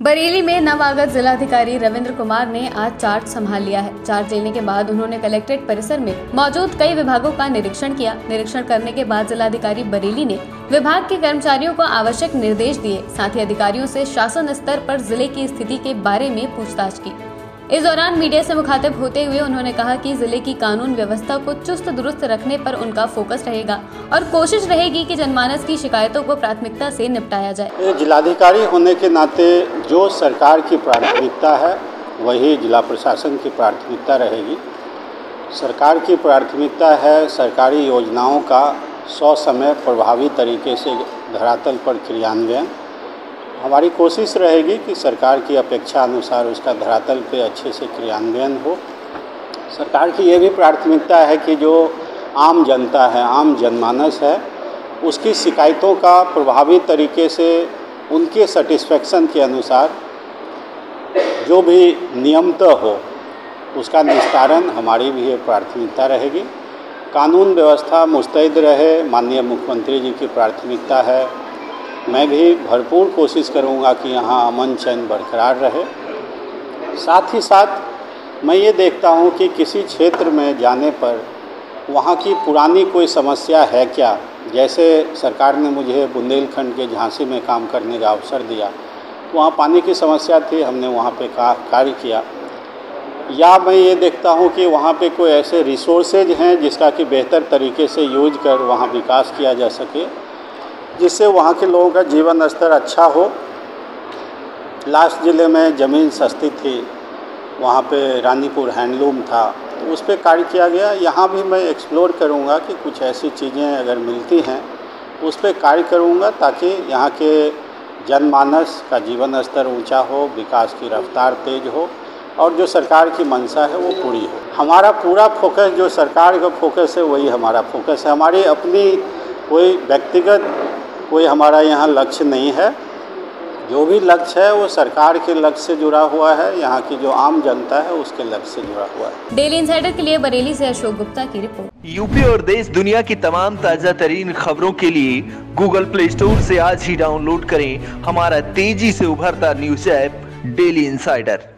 बरेली में नवागत जिलाधिकारी रविंद्र कुमार ने आज चार्ज संभाल लिया है। चार्ज लेने के बाद उन्होंने कलेक्ट्रेट परिसर में मौजूद कई विभागों का निरीक्षण किया। निरीक्षण करने के बाद जिलाधिकारी बरेली ने विभाग के कर्मचारियों को आवश्यक निर्देश दिए। साथ ही अधिकारियों से शासन स्तर पर ज़िले की स्थिति के बारे में पूछताछ की। इस दौरान मीडिया से मुखातिब होते हुए उन्होंने कहा कि ज़िले की कानून व्यवस्था को चुस्त दुरुस्त रखने पर उनका फोकस रहेगा और कोशिश रहेगी कि जनमानस की शिकायतों को प्राथमिकता से निपटाया जाए। जिलाधिकारी होने के नाते जो सरकार की प्राथमिकता है, वही जिला प्रशासन की प्राथमिकता रहेगी। सरकार की प्राथमिकता है सरकारी योजनाओं का सौ समय प्रभावी तरीके से धरातल पर क्रियान्वयन हमारी कोशिश रहेगी कि सरकार की अपेक्षा अनुसार उसका धरातल पे अच्छे से क्रियान्वयन हो। सरकार की ये भी प्राथमिकता है कि जो आम जनता है, आम जनमानस है, उसकी शिकायतों का प्रभावी तरीके से उनके सेटिस्फेक्शन के अनुसार जो भी नियमतः हो, उसका निस्तारण हमारी भी ये प्राथमिकता रहेगी। कानून व्यवस्था मुस्तैद रहे, माननीय मुख्यमंत्री जी की प्राथमिकता है। मैं भी भरपूर कोशिश करूँगा कि यहाँ अमन चैन बरकरार रहे। साथ ही साथ मैं ये देखता हूँ कि किसी क्षेत्र में जाने पर वहाँ की पुरानी कोई समस्या है क्या? जैसे सरकार ने मुझे बुंदेलखंड के झांसी में काम करने का अवसर दिया, वहाँ पानी की समस्या थी, हमने वहाँ पे कार्य किया। या मैं ये देखता हूँ कि वहाँ पे कोई ऐसे रिसोर्सेज हैं जिसका कि बेहतर तरीके से यूज़ कर वहाँ विकास किया जा सके। जिससे वहाँ के लोगों का जीवन स्तर अच्छा हो। लास्ट ज़िले में ज़मीन सस्ती थी, वहाँ पे रानीपुर हैंडलूम था तो उस पर कार्य किया गया। यहाँ भी मैं एक्सप्लोर करूँगा कि कुछ ऐसी चीज़ें अगर मिलती हैं, उस पर कार्य करूँगा ताकि यहाँ के जनमानस का जीवन स्तर ऊँचा हो, विकास की रफ्तार तेज हो और जो सरकार की मंशा है वो पूरी हो। हमारा पूरा फोकस, जो सरकार का फोकस है, वही हमारा फोकस है। हमारी अपनी कोई व्यक्तिगत कोई हमारा यहाँ लक्ष्य नहीं है। जो भी लक्ष्य है वो सरकार के लक्ष्य से जुड़ा हुआ है। यहाँ की जो आम जनता है उसके लक्ष्य से जुड़ा हुआ है। डेली इंसाइडर के लिए बरेली से अशोक गुप्ता की रिपोर्ट। यूपी और देश दुनिया की तमाम ताज़ा तरीन खबरों के लिए गूगल प्ले स्टोर से आज ही डाउनलोड करें हमारा तेज़ी से उभरता न्यूज़ ऐप डेली इंसाइडर